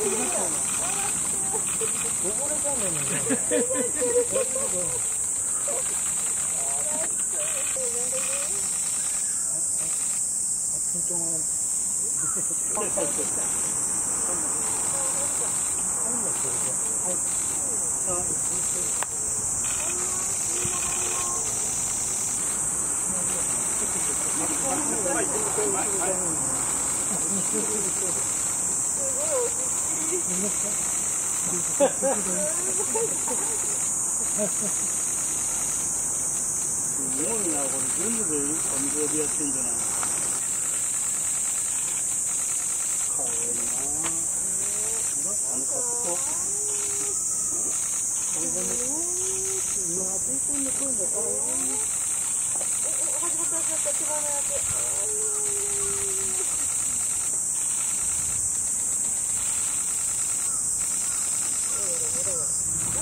すごいな、これ。全部でお水浴びやってんじゃない。かわいいな。あの格好。こ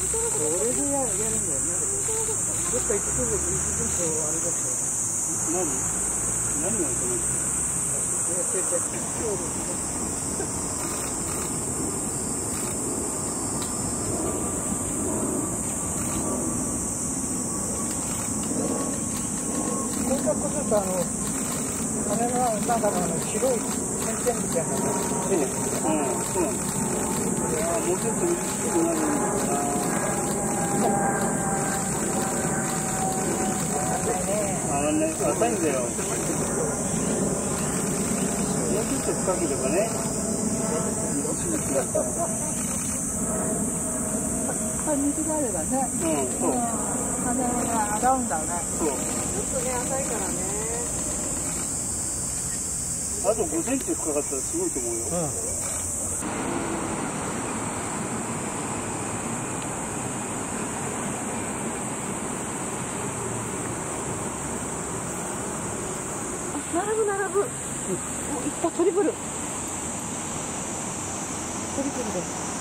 れでやるんだよね。どっか行くと行くとあれだったよね。何何がいけないこういうこするとあの羽の中のあの白い点々みたいなのが出てくるうん、そうなんです。あもうちょっと水っぽくなるんだな。あのね、浅いんだよ。もうちょっと深ければね。水があればねうん、そう。羽が洗うんだねそう。ちょっとね浅いからねあと5センチ深かったらすごいと思うよ。並ぶ並ぶ、おいったトリプル。トリプルで。す